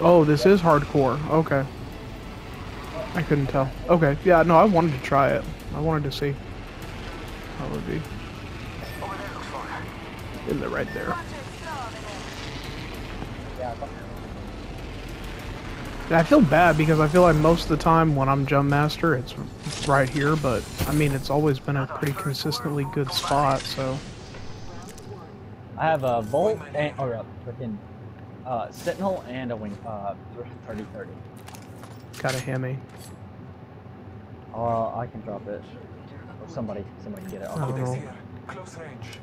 Oh, this is hardcore. Okay. I couldn't tell. Okay, yeah, no, I wanted to try it. I wanted to see how it would be. In there, right there. I I feel bad because I feel like most of the time when I'm jump master, it's right here. But I mean, it's always been a pretty consistently good spot. So I have a Volt and eh, or a freaking uh, Sentinel and a wing uh 30 30. got a hemi. Uh, I can drop it. Or somebody, somebody can get it. I'll Oh. keep it. Optics here. Close range.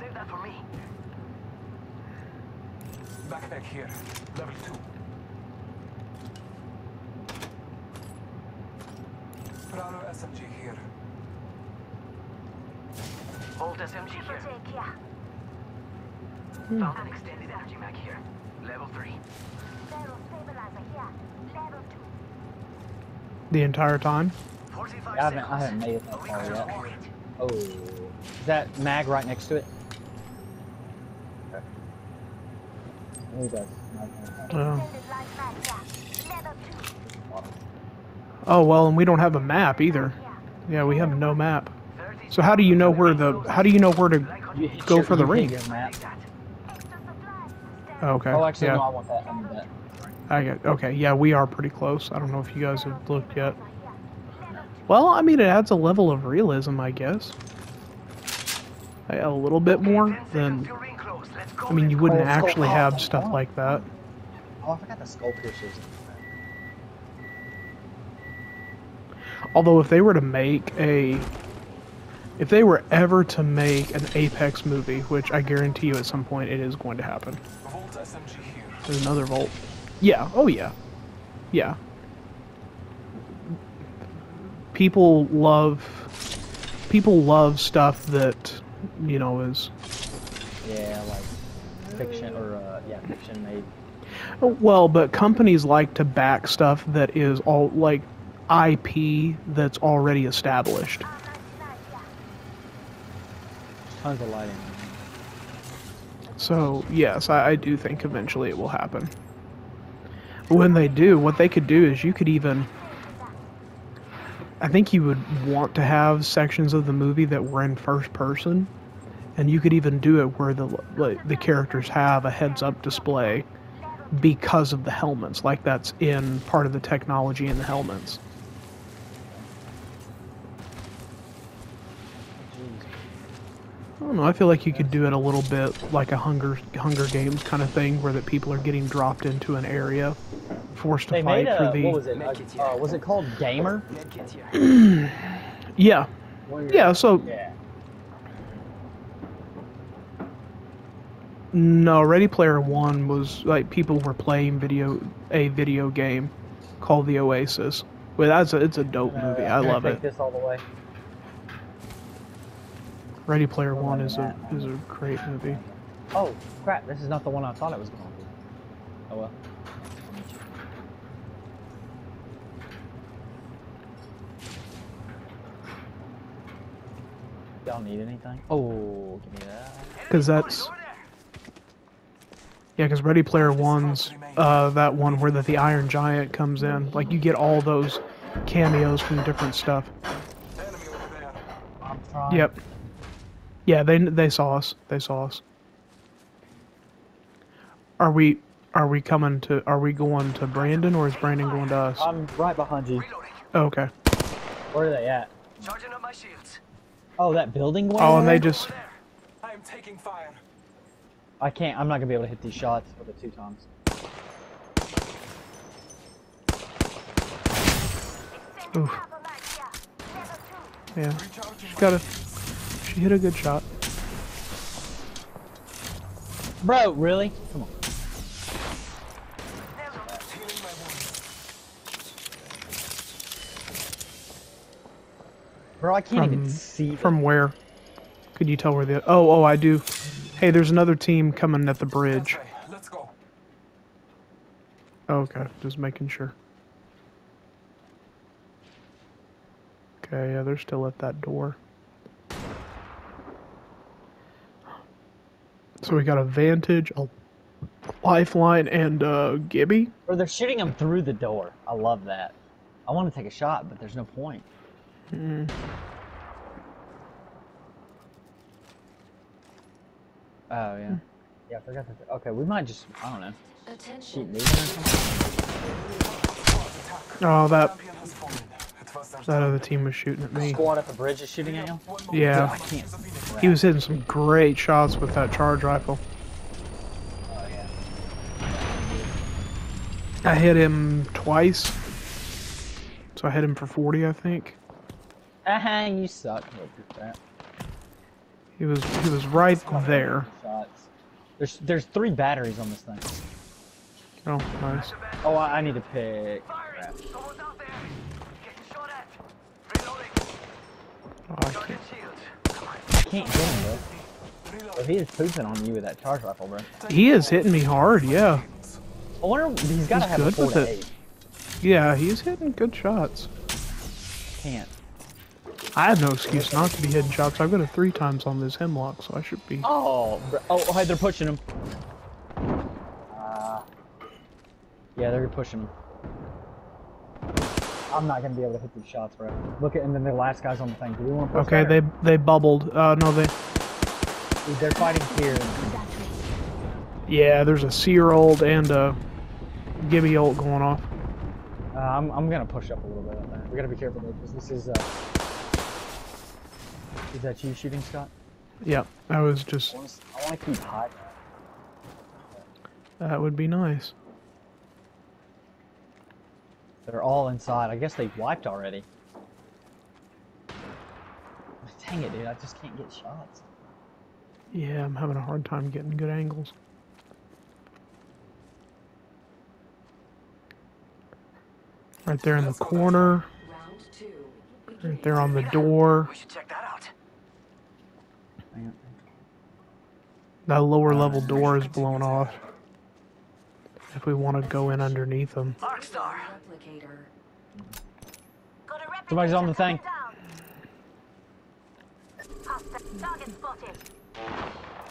Save that for me. Backpack here. Level 2. Prado SMG here. Volt SMG here. Hmm. Found an extended energy mag here. Level 3. The entire time. 45 I haven't, I haven't made it that far yet. Oh, is that mag right next to it? Okay. I think that's mag on Oh. oh well, and we don't have a map either. Yeah, we have no map. So how do you know where the? How do you know where to? You Go your- for the you hit ring. Your map. Oh, okay. Oh, actually, yeah. no, I want that. I need that. I get. Okay. Yeah, we are pretty close. I don't know if you guys have looked yet. Well, I mean, it adds a level of realism, I guess. A a little bit more than. I mean, you wouldn't Oh, actually have stuff like that. Oh, I forgot the skull piercers. Although, if they were to make a, if they were ever to make an Apex movie, which I guarantee you at some point it is going to happen. Volt SMG here. There's another vault. Yeah. Oh yeah. Yeah. People love. People love stuff that, you know, is Yeah, like fiction or uh, yeah, fiction made. well, but companies like to back stuff that is all like IP that's already established. Tons of lighting. So yes, I, I do think eventually it will happen. When they do, what they could do is you could even. I think you would want to have sections of the movie that were in first person, and you could even do it where the like, the characters have a heads-up display because of the helmets, like that's in part of the technology in the helmets. Don't know. I feel like you could do it a little bit like a Hunger Hunger Games kind of thing, where that people are getting dropped into an area, forced to They fight made a for the. what was it? Uh, uh, was it called Gamer? Yeah, yeah. So Yeah. no, Ready Player One was like people were playing video a video game called The Oasis. Well, that's a, it's a dope movie. I I'm love it. This all the way. Ready Player One is a is a great movie. Oh crap! This is not the one I thought it was going to be. Oh well. Y'all need anything? Oh, give me that. Because that's yeah. Because Ready Player One's uh, that one where that the Iron Giant comes in. Like you get all those cameos from different stuff. Enemy over there. I'm trying. Yep. Yeah, they they saw us. They saw us. Are we are we coming to are we going to Brandon or is Brandon going to us? I'm right behind you. Oh, okay. Where are they at? Charging up my shields. Oh, that building one? Oh, and they there? just there. I am taking fire. I can't. I'm not gonna be able to hit these shots with the two times. oof. Yeah. Recharging She got a she hit a good shot. Bro, really? Come on. healing my wounds. Bro, I can't From even see. from where? Could you tell where the Oh, oh, I do. Hey, there's another team coming at the bridge. Right. Let's go. Oh, okay, just making sure. Okay, yeah, they're still at that door. So we got a Vantage, a Lifeline, and uh, Gibby. Or they're shooting him through the door. I love that. I want to take a shot, but there's no point. Oh yeah. Yeah, I forgot that. Okay, we might just I don't know. Attention. moving or. Oh, that that other team was shooting at me. Squad at the bridge is shooting at you. Yeah. I can't. He was hitting some great shots with that charge rifle. Oh yeah. I hit him twice. So I hit him for 40, I think. Ah, you suck. That. He was he was right there. There's there's three batteries on this thing. Oh, nice. Oh, I, I need to pick. crap. Someone's out there. Getting shot at. Reloading. Oh, I can't. I can't get him, bro. Reloading. he is pooping on you with that charge rifle, bro. He is hitting me hard, yeah. I wonder he's got to He's have a good four with to it. eight. Yeah, he's hitting good shots. Can't. I have no excuse not to be hitting shots. I've got it three times on this Hemlok, so I should be. Oh, bro. oh, hey, they're pushing him. Uh, yeah, they're pushing him. I'm not gonna be able to hit these shots, bro. Look at, and then the last guy's on the thing. Do we want to push Okay, that, they they bubbled. Uh, no, they. They're fighting here. Yeah, there's a seer ult and a Gibby ult going off. Uh, I'm, I'm gonna push up a little bit on there. We gotta be careful though, because this is, uh... Is that you shooting, Scott? Yep, I was just. I I wanna keep high. That would be nice. They're all inside. I guess they wiped already. Dang it, dude. I just can't get shots. Yeah, I'm having a hard time getting good angles. Right there in the corner, right there on the door. We should check that out. That lower uh, level door is blown off. If we want to go in underneath them. Arc Star. Replicator. Somebody's on the thing.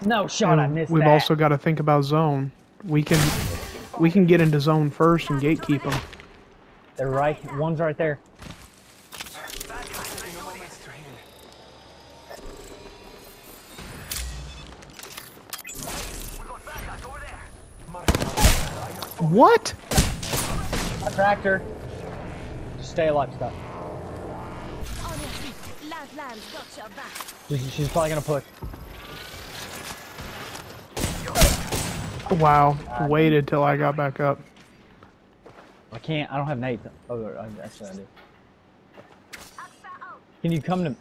No shot, I missed We've that. also got to think about zone. We can we can get into zone first and gatekeep them. They're right. One's right there. Taking a moment to heal. We got bad guys over there. Mark, What? Tractor. Just stay alive, Scott. On your feet. Land, land. Got your back. She's, she's probably gonna push. Wow. Waited till I got back up. I can't. I don't have nades. Oh, I, actually I do. Can you come to?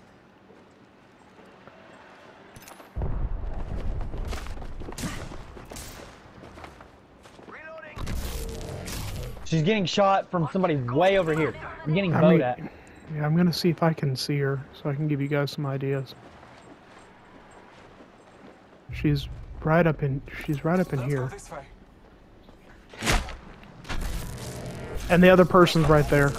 She's getting shot from somebody way over here. I'm getting I bowed mean, at. yeah, I'm gonna see if I can see her so I can give you guys some ideas. She's right up in. She's right up in Let's here, and the other person's right there,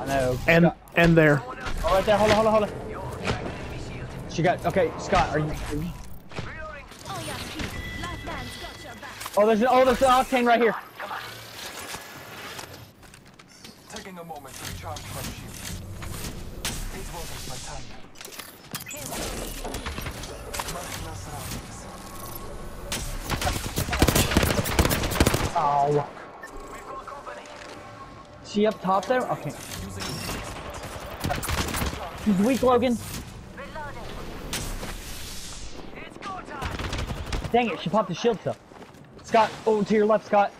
I know. and Scott, and there. oh, right there. Hold on, hold on, hold on. She got. Okay, Scott. Are you? Are you Reloading. On your feet. Land, land. Got your back. oh, there's an. Oh, there's an octane right here. Taking a moment to recharge my shield. It wasn't my time. Marking our surroundings. Company. She up top there? Okay. She's weak, Logan. Reloading. It's go time. Dang it, she popped the shield stuff. Scott, oh, to your left, Scott.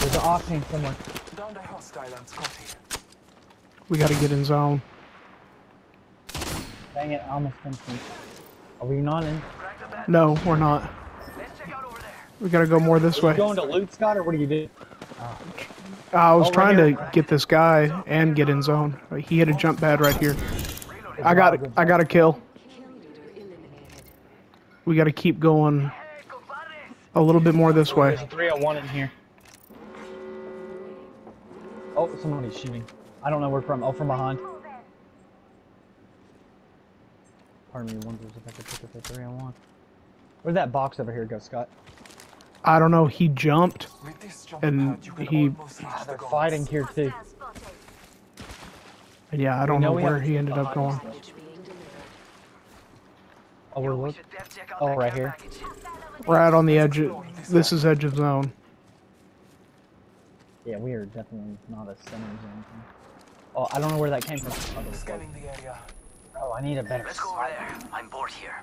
There's an octane somewhere. Down the hostile and Scotty. We got to get in zone. Dang it, I almost finished. Are we not in? Crack the bed. No, we're not. Let's check out over there. We got to go more this way. going to loot, Scott, or what do you do? Uh, I was Oh, right trying here. to get this guy and get in zone. He had a jump pad right here. I got I got a kill. Kill leader eliminated. We got to keep going a little bit more this way. There's a 301 in here. Oh, somebody's shooting. I don't know where from. Oh, from behind. Pardon me, wonders if I could pick up the three on one. Where'd that box over here go, Scott? I don't know. He jumped. With this jump And pad, he. Ah, they're goals. fighting here too. and Yeah, I don't know know where he ended up going. us. Package being. Oh, we're look. Oh, right here. Right on the edge. Of, this is edge of zone. Yeah, we are definitely not a center zone. anything. Oh, I don't know where that came from. Oh, there we go. Scanning the area. Oh, I need a better Let's go over there. I'm bored here.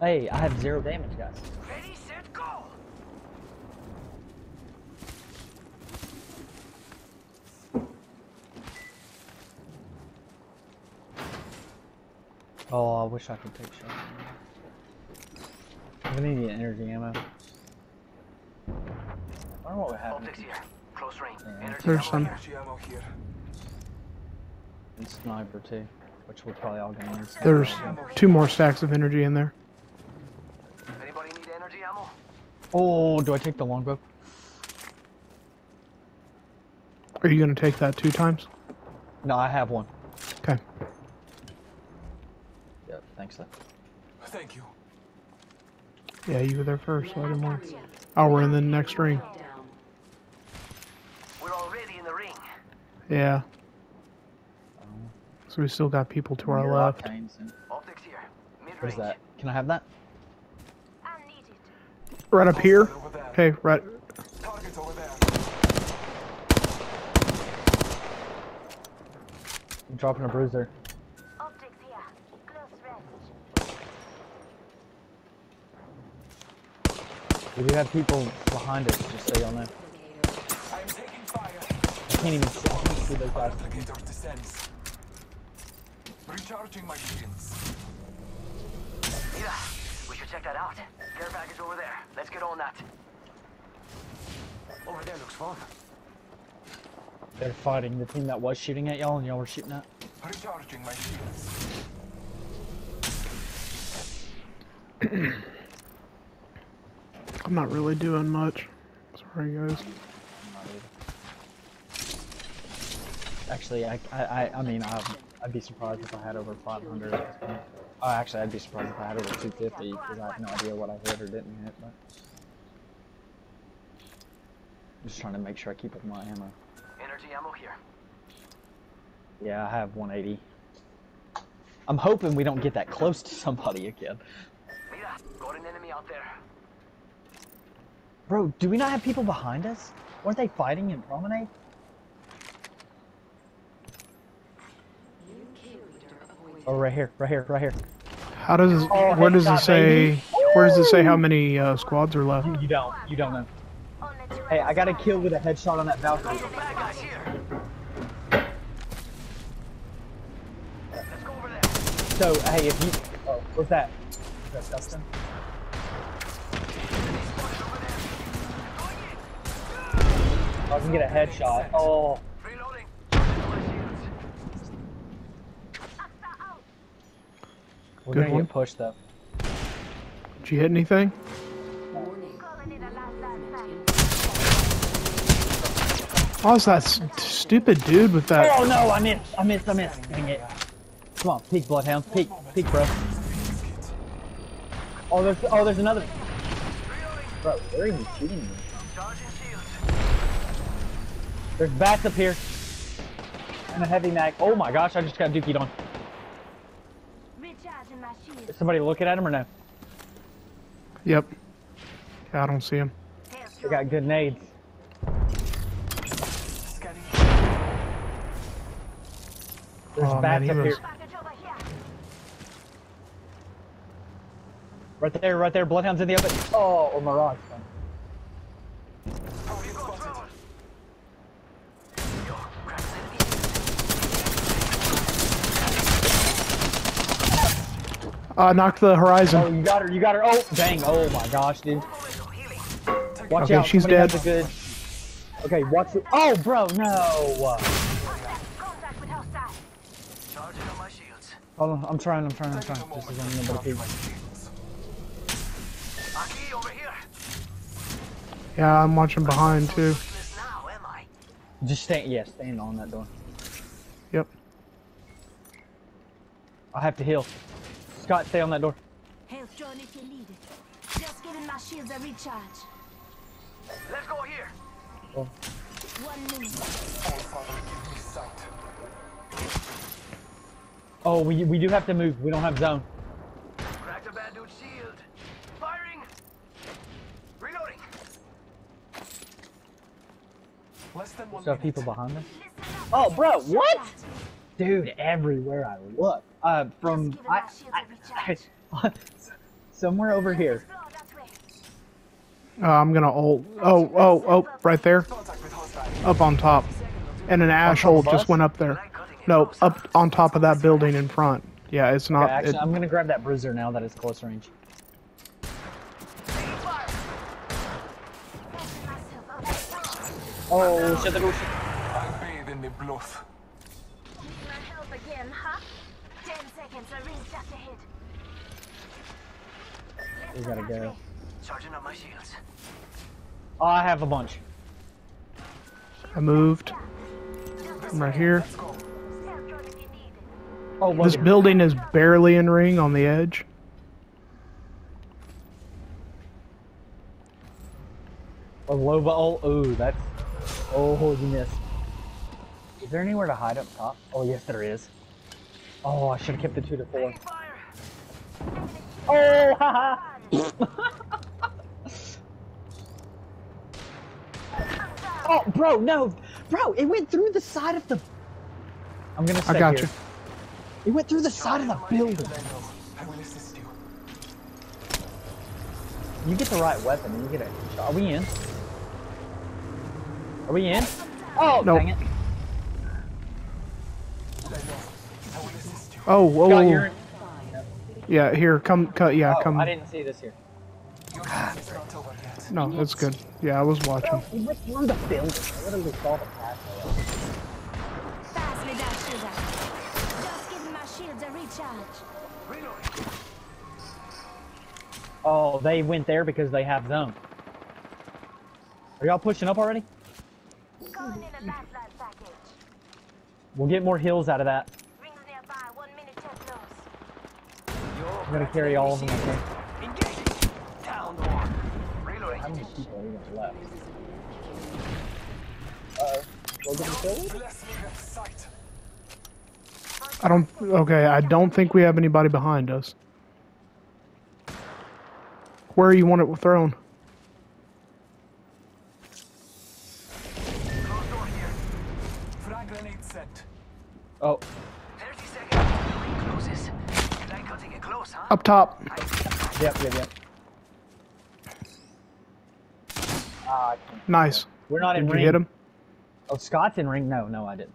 Hey, I have zero damage, guys. Ready, set, go! Oh, I wish I could take shots. I need the energy ammo. I don't know what happened. Optics here. Close range. Yeah. Energy There's ammo some. Energy ammo here. And sniper too, which we're probably all gonna need. There's two more stacks of energy in there. Anybody need energy ammo? Oh, do I take the longbow? Are you gonna take that two times? No, I have one. Okay. Yep, thanks. Though. Thank you. Yeah, you were there first, so I didn't want. Oh, we're in the next ring. We're already in the ring. Yeah. So we still got people to our left. Optics here. Mid Where's range. that? Can I have that? Right up here. Hostile over there. Hey, right. Target over there. I'm dropping a bruiser. Optics here. Close range. We do have people behind us, just so y'all know. I'm taking fire. I can't even see, I can't see those guys. Replicator descends. Recharging my shields. Mira, we check that out. Care package over there. Let's get on that. Over there looks fun. They're fighting the team that was shooting at y'all and y'all were shooting at. Recharging my shields. I'm not really doing much. Sorry, guys. Actually, I, I, I, I mean, I, I'd be surprised if I had over 500 at this point. Oh, actually, I'd be surprised if I had it at 250 because I have no idea what I hit or didn't hit. But I'm just trying to make sure I keep up my ammo. Energy ammo here. Yeah, I have 180. I'm hoping we don't get that close to somebody again. Mira, got an enemy out there. Bro, do we not have people behind us? Weren't they fighting in Promenade? Oh, right here, right here, right here. How does Oh, where does it say? baby. Where does it say how many uh, squads are left? You don't, you don't know. Hey, I got a kill with a headshot on that Valkyrie. Bad guys here. Let's go over there. So, hey, if you... Oh, what's that? Is that Dustin? I can get a headshot. Oh, Reloading. Charging on my shields. We're Good gonna one. get pushed though. Did you hit anything? Warning. Calling in a last last stand. Oh, it's that s- stupid dude with that. Oh no, I missed, I missed, I missed. Dang it. Come on, peek, Bloodhound. Peek, peek, bro. Oh, there's, oh, there's another. Bro, where are you shooting me? Charging shields. There's bats up here. And a heavy mag. Oh my gosh, I just got dookied on. Recharging. Is somebody looking at him or no? Yep. Yeah, I don't see him. They got good nades. There's Oh, man, bats he up was- here. Package over here. Right there, right there. Bloodhound's in the open. Oh, or Mirage. Target spotted. Yo, grab an enemy. Uh, knocked the horizon. Oh, you got her, you got her. Oh, dang. Oh my gosh, dude. Watch Okay, out. she's somebody dead. good. Okay, watch it. Oh, bro, no. Contact with hostile. Charging on my shields. Hold on, I'm trying, I'm trying, I'm trying. a Just moment as to long as nobody recharge peeks. my shields. Aki, over here. Yeah, I'm watching behind too. Useless now, am Just stand, yeah, stand on that door. Yep. I have to heal. Scott, stay on that door. Health drone if you need it. Just giving my shields a recharge. Let's go here. One minute. All Father, give me sight. Oh, we, we do have to move. We don't have zone. Crack the bad dude's shield. Firing. Reloading. Less than one So minute. people behind us. Oh, bro, what? Dude, everywhere I look. Uh, from Just giving I, my shields a I, somewhere over here. Explore that way. Uh, I'm gonna ult. Oh, oh, oh, right there, Contact with hostile. up on top, and an ash top of ult just went up there. No, up on top of that building in front. Yeah, it's Okay, not. actually, It, I'm gonna grab that bruiser now that it's close range. Oh, shut the door. We gotta go. Charging up my shields. Oh, I have a bunch. I moved. I'm right here. Let's go. Health drone if you need it. Oh, This Logan. building is barely in ring on the edge. A Loba ult. Oh, ooh, that's. Oh, you missed. Is there anywhere to hide up top? Oh, yes, there is. Oh, I should have kept the two to four. Oh, haha. Oh, bro, no, bro, it went through the side of the. I'm gonna. I got here. you. It went through the side of the building. I will assist you. You get the right weapon, and you get a shot. Are we in? Are we in? Oh, Nope. dang it. I know. I will assist you. Oh, whoa, Scott, whoa. you're in. Yeah, here, come, cut. Yeah, Oh, come. I didn't see this here. Your task is not over yet. No, that's good. Yeah, I was watching. Bro, went through the building. I literally saw the pathway. Pass me that shield. Just giving my shields a recharge. Oh, they went there because they have zone. Are y'all pushing up already? Calling in a lifeline package. We'll get more hills out of that. Rings nearby. One minute till close. I'm gonna carry all of them. I think. Engaging. Down one. Reloading. How many people are even left? Uh-oh. Logan killed? Bless me with sight. I don't. Okay, I don't think we have anybody behind us. Where you want it thrown? Up top. yep, yep, yep. Ah, Nice. We're not in Did you ring. hit him? Oh, Scott's in ring? No, no, I didn't.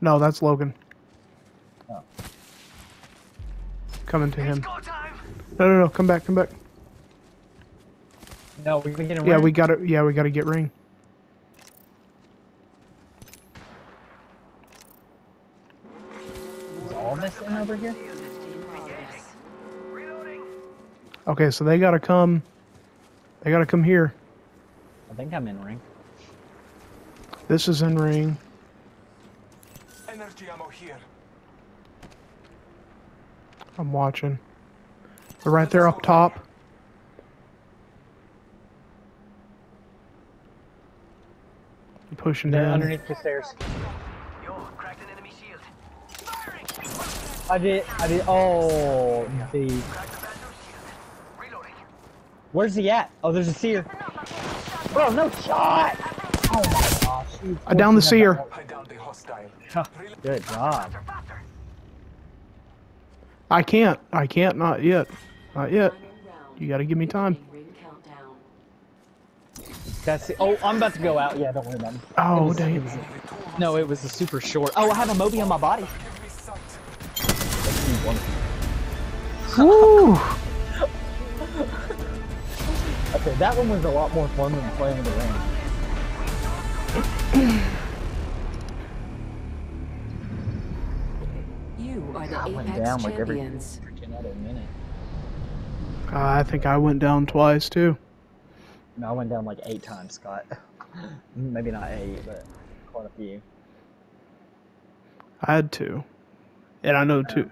No, that's Logan. Oh. Coming to him. No, no, no. Come back. Come back. No, we can get in Yeah, ring. we got to Yeah, we got to get ring. Is all this in over here? Reloading. Okay, so they got to come. They got to come here. I think I'm in ring. This is in ring. Energy ammo here. I'm watching. They're right there up top. I'm pushing They're in. underneath the stairs. Yo, cracked an enemy shield. I did. I did. Oh, the. Cracked the bad dude's shield. Reloading. Where's he at? Oh, there's a seer. Bro, no shot. Oh my gosh. I uh, downed the seer. I downed the hostile. Good job. I can't. I can't. Not yet. Not yet. You got to give me time. That's it. Oh, I'm about to go out. Yeah, don't worry about me. Oh, was- dang it it. was- No, it was a super short. Oh, I have a Moby on my body. Woo! Okay, that one was a lot more fun than playing in the rain. You are the I went Apex down like every champions. other minute. Uh, I think I went down twice too. No, I went down like eight times, Scott. Maybe not eight, but quite a few. I had two, and I know two.